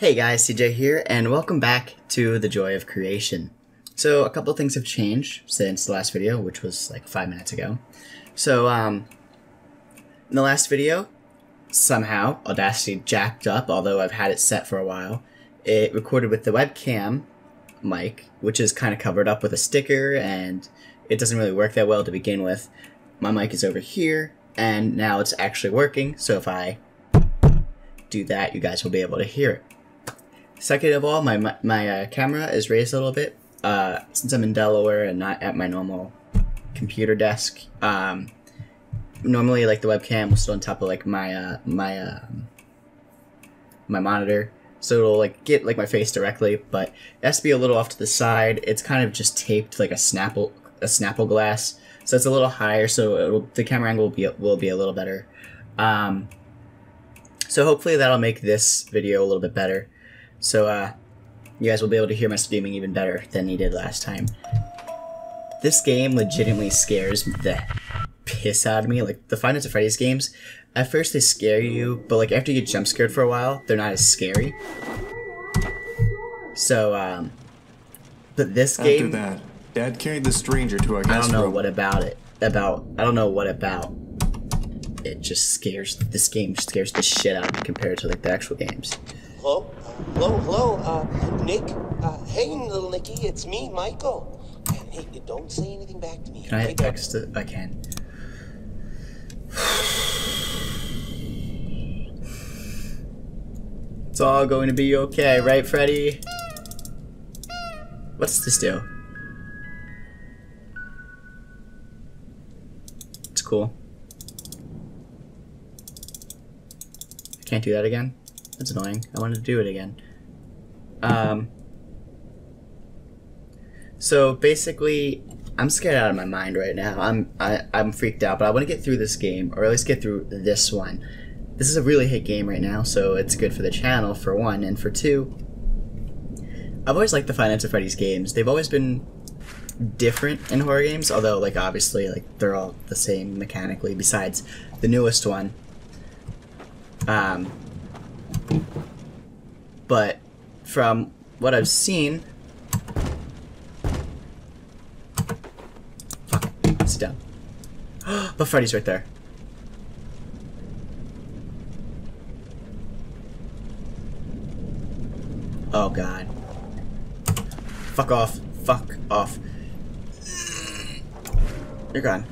Hey guys, CJ here, and welcome back to The Joy of Creation. So, a couple things have changed since the last video, which was like five minutes ago. So, um, in the last video, somehow Audacity jacked up, although I've had it set for a while. It recorded with the webcam mic, which is kind of covered up with a sticker, and it doesn't really work that well to begin with. My mic is over here, and now it's actually working, so if I do that, you guys will be able to hear it. Second of all, my my, my uh, camera is raised a little bit. Uh, since I'm in Delaware and not at my normal computer desk, um, normally like the webcam will sit on top of like my uh, my uh, my monitor, so it'll like get like my face directly, but it has to be a little off to the side. It's kind of just taped like a Snapple a Snapple glass, so it's a little higher, so the camera angle will be will be a little better. Um, so hopefully that'll make this video a little bit better. So uh, you guys will be able to hear my screaming even better than you did last time. This game legitimately scares the piss out of me. Like the Five Nights at Freddy's games, at first they scare you, but like after you get jump scared for a while, they're not as scary. So, um, but this game. After that, Dad carried the stranger to our guest I don't know room. what about it. About I don't know what about. It just scares. This game scares the shit out of me compared to like the actual games. Hello? Hello, hello, uh, Nick? Uh, hey, little Nicky, it's me, Michael. And hey, don't say anything back to me. Can I text it? I can. It's all going to be okay, right, Freddy? What's this do? It's cool. I can't do that again? That's annoying. I wanted to do it again. Um... So basically, I'm scared out of my mind right now. I'm I, I'm freaked out, but I want to get through this game, or at least get through this one. This is a really hit game right now, so it's good for the channel for one, and for two. I've always liked the Five Nights at Freddy's games. They've always been different in horror games, although like obviously like they're all the same mechanically. Besides the newest one. Um. But from what I've seen, Sit down. but Freddy's right there. Oh god. Fuck off. Fuck off. You're gone.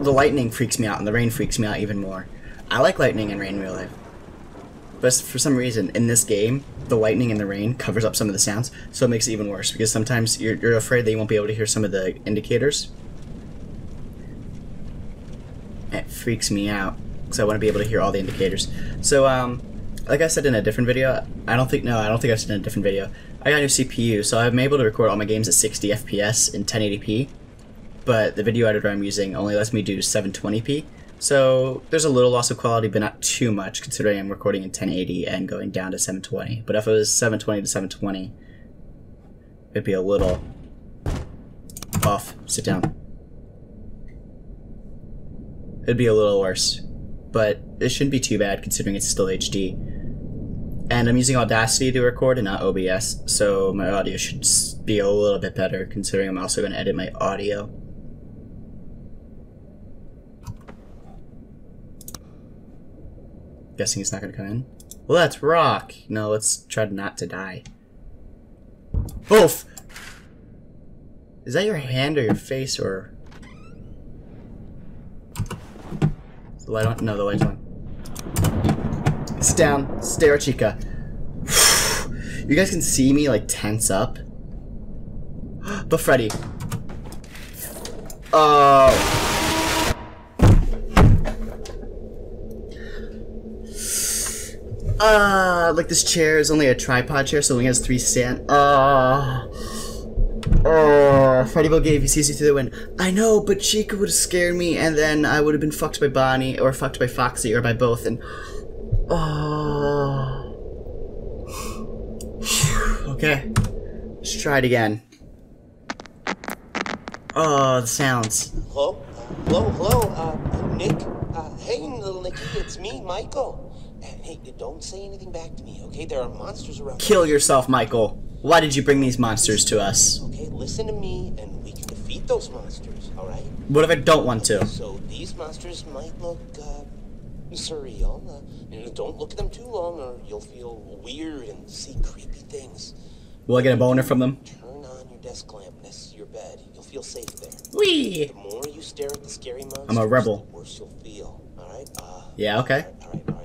The lightning freaks me out, and the rain freaks me out even more. I like lightning and rain in real life. But for some reason, in this game, the lightning and the rain covers up some of the sounds, so it makes it even worse because sometimes you're, you're afraid that you won't be able to hear some of the indicators. It freaks me out because I want to be able to hear all the indicators. So, um, like I said in a different video, I don't think no, I don't think I said in a different video. I got a new CPU, so I'm able to record all my games at 60 FPS in 1080p, but the video editor I'm using only lets me do 720p. So there's a little loss of quality, but not too much considering I'm recording in 1080 and going down to 720. But if it was 720 to 720, it'd be a little off. Sit down. It'd be a little worse, but it shouldn't be too bad considering it's still HD. And I'm using Audacity to record and not OBS, so my audio should be a little bit better considering I'm also going to edit my audio. Guessing he's not gonna come in. Well, that's rock. No, let's try not to die. Oof! Is that your hand or your face or? Is the light on? No, the light's on. Sit down. Stare, Chica. you guys can see me like tense up. but Freddy. Oh. Uh, like this chair is only a tripod chair, so it only has three stand. Uh, uh, Freddy will if he sees you through the window. I know, but Chica would have scared me, and then I would have been fucked by Bonnie, or fucked by Foxy, or by both, and. Oh. okay. Let's try it again. Oh, the sounds. Hello? Hello, hello, uh, Nick? Uh, hey, little Nicky, it's me, Michael. Hey, don't say anything back to me, okay? There are monsters around. Kill yourself, Michael. Why did you bring these monsters to us? Okay, listen to me, and we can defeat those monsters, all right? What if I don't want to? So these monsters might look uh, surreal. Uh, you know, don't look at them too long, or you'll feel weird and see creepy things. Will I get a boner from them? Turn on your desk lamp next to your bed. You'll feel safe there. Wee! The more you stare at the scary monsters, I'm a rebel. the worse you'll feel. All right. Uh, Yeah, okay. All right. All right. All right.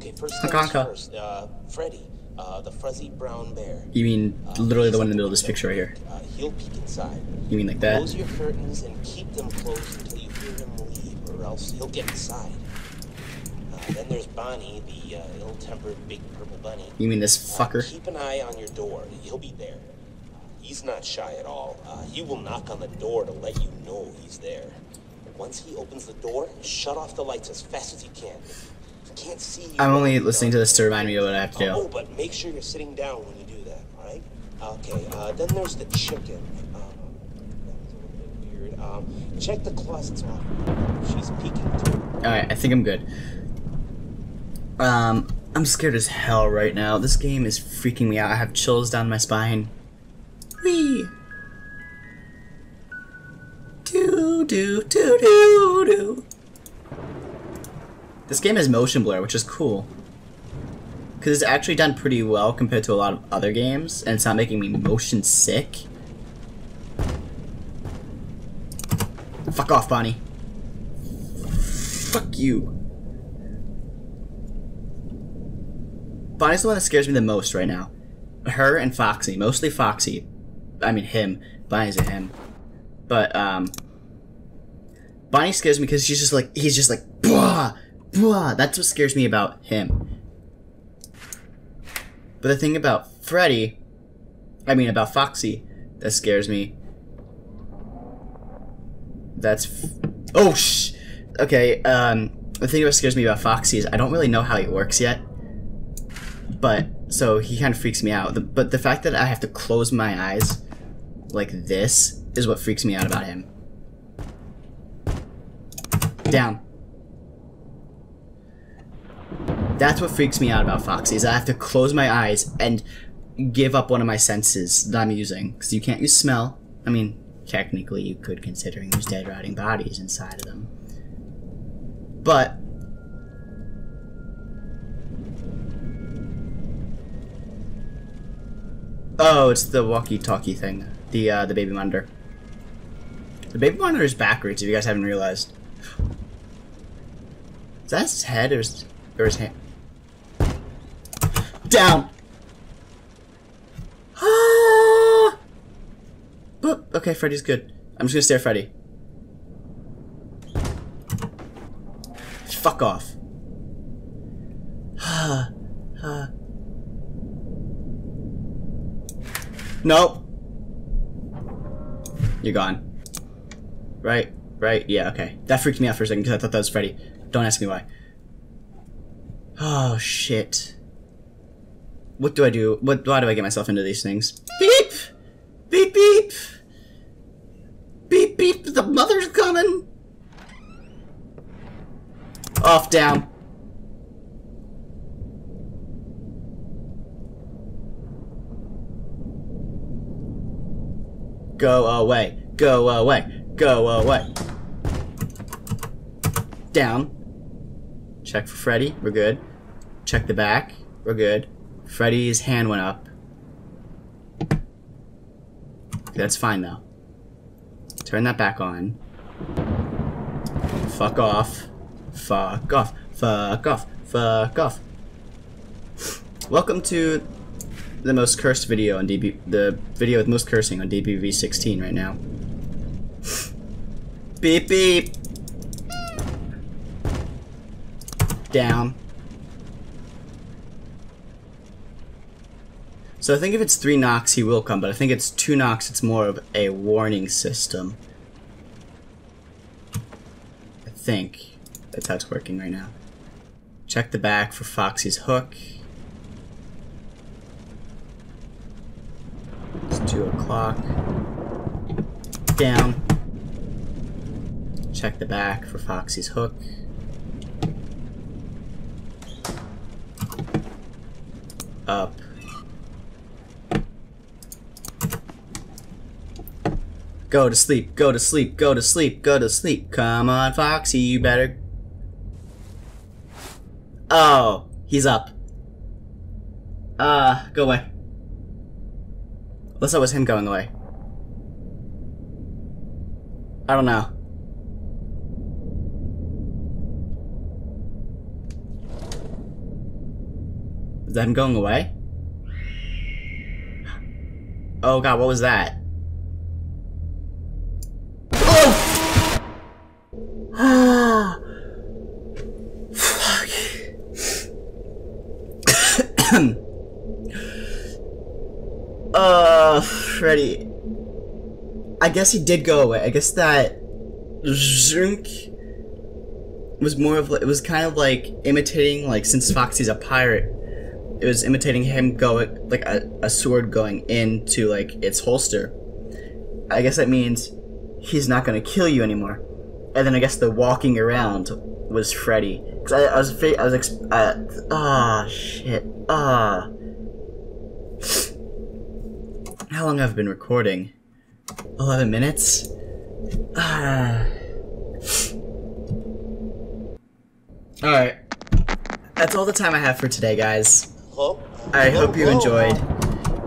Okay. First things first. Uh, Freddy, uh, the fuzzy brown bear. You mean Uh, literally the one in the middle of this picture right here? Uh, he'll peek inside. You mean like that? Close your curtains and keep them closed until you hear him leave, or else he'll get inside. Uh, then there's Bonnie, the uh, ill-tempered big purple bunny. You mean this fucker? keep an eye on your door. He'll be there. He's not shy at all. Uh, he will knock on the door to let you know he's there. Once he opens the door, shut off the lights as fast as you can. Can't see you. I'm only listening to this to remind me of what I have to do. Oh, but make sure you're sitting down when you do that, all right? Okay, uh, then there's the chicken. Um, that's a little bit weird. Um, check the closets off. She's peeking too. Alright, I think I'm good. Um, I'm scared as hell right now. This game is freaking me out. I have chills down my spine. Wee! Do do do do do. This game has motion blur, which is cool. Because it's actually done pretty well compared to a lot of other games, and it's not making me motion sick. Fuck off, Bonnie. Fuck you. Bonnie's the one that scares me the most right now. Her and Foxy. Mostly Foxy. I mean him. Bonnie's a him. But, um... Bonnie scares me because she's just like, he's just like, That's what scares me about him. But the thing about Freddy, I mean about Foxy, that scares me. That's, oh sh, okay. Um, the thing that scares me about Foxy is I don't really know how he works yet. But so he kind of freaks me out. The, but the fact that I have to close my eyes like this is what freaks me out about him. Down. That's what freaks me out about Foxy is I have to close my eyes and give up one of my senses that I'm using because you can't use smell. I mean, technically you could considering there's dead rotting bodies inside of them. But Oh, it's the walkie-talkie thing. The uh, the baby monitor. The baby monitor is backwards. If you guys haven't realized, is that his head or his, or his hand? Down. Ah! Okay, Freddy's good. I'm just gonna stare at Freddy. Fuck off. Nope. You're gone. Right, right, yeah, okay. That freaked me out for a second because I thought that was Freddy. Don't ask me why. Oh, shit. What do I do? What? Why do I get myself into these things? Beep! Beep, beep! Beep, beep! The mother's coming! Off, down. Go away. Go away. Go away. Down. Check for Freddy. We're good. Check the back. We're good. Freddy's hand went up. That's fine though. Turn that back on. Fuck off. Fuck off. Fuck off. Fuck off. Welcome to the most cursed video on DB the video with most cursing on DBBV 16 right now. beep beep. Down. So I think if it's three knocks, he will come, but I think it's two knocks, it's more of a warning system. I think that's how it's working right now. Check the back for Foxy's hook. It's two o'clock. Down. Check the back for Foxy's hook. Up. Go to sleep, go to sleep, go to sleep, go to sleep. Come on, Foxy, you better. Oh, he's up. Uh, go away. Unless that was him going away. I don't know. Is that him going away? Oh god, what was that? Fuck. uh, Freddy. I guess he did go away. I guess that Zunk was more of it was kind of like imitating like since Foxy's a pirate, it was imitating him going like a, a sword going into like its holster. I guess that means he's not gonna kill you anymore. And then I guess the walking around was Freddy. Cause I, I was I was ex- uh, ah shit ah. How long have I been recording? 11 minutes? Ah. Alright. That's all the time I have for today, guys. Hello? I Hello? hope you Hello? enjoyed.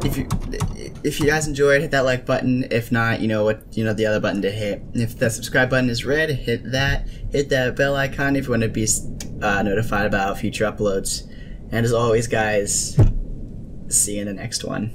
If you if you guys enjoyed, hit that like button. If not, you know what you know the other button to hit. If the subscribe button is red, hit that. Hit that bell icon if you want to be uh, notified about future uploads. And as always, guys, see you in the next one.